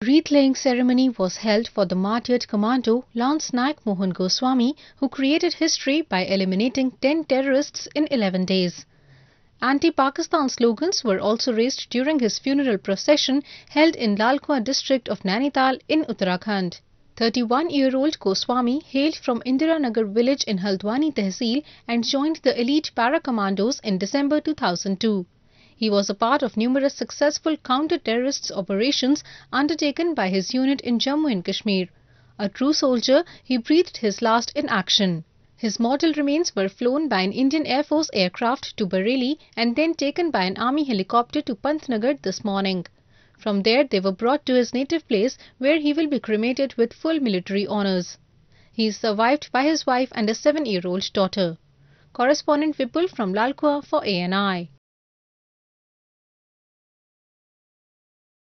Wreath-laying ceremony was held for the martyred commando Lance Naik Mohan Goswami who created history by eliminating 10 terrorists in 11 days. Anti-Pakistan slogans were also raised during his funeral procession held in Lalkuan district of Nainital in Uttarakhand. 31-year-old Goswami hailed from Indiranagar village in Haldwani Tehsil and joined the elite para-commandos in December 2002. He was a part of numerous successful counter-terrorist operations undertaken by his unit in Jammu and Kashmir. A true soldier, he breathed his last in action. His mortal remains were flown by an Indian Air Force aircraft to Bareilly and then taken by an army helicopter to Pantnagar this morning. From there they were brought to his native place where he will be cremated with full military honours. He is survived by his wife and a 7-year-old daughter. Correspondent Vipul from Lalkuan for ANI.